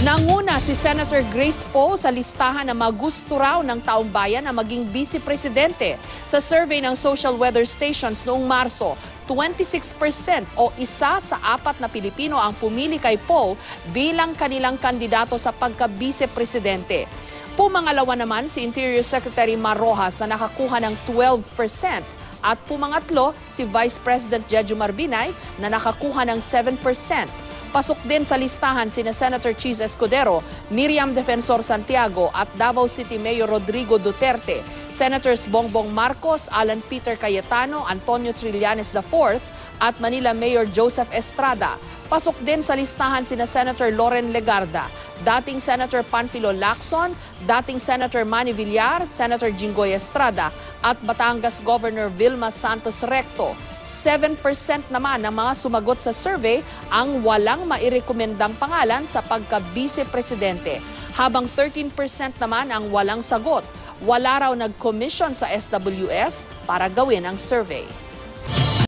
Nanguna si Senator Grace Poe sa listahan na magusto raw ng taong bayan na maging vice-presidente. Sa survey ng social weather stations noong Marso, 26% o isa sa apat na Pilipino ang pumili kay Poe bilang kanilang kandidato sa pagka-vice-presidente. Pumangalawa naman si Interior Secretary Mar Rojas na nakakuha ng 12% at pumangatlo si Vice President Jeju Marbinay na nakakuha ng 7%. Pasok din sa listahan sina Senator Cheese Escudero, Miriam Defensor Santiago at Davao City Mayor Rodrigo Duterte, Senators Bongbong Marcos, Alan Peter Cayetano, Antonio Trillanes IV at Manila Mayor Joseph Estrada. Pasok din sa listahan sina Senator Loren Legarda, dating Senator Panfilo Lacson, dating Senator Manny Villar, Senator Jinggoy Estrada at Batangas Governor Vilma Santos Recto. 7% naman ng mga sumagot sa survey ang walang mairekomendang pangalan sa pagka-vice-presidente, habang 13% naman ang walang sagot. Wala raw nag-commission sa SWS para gawin ang survey.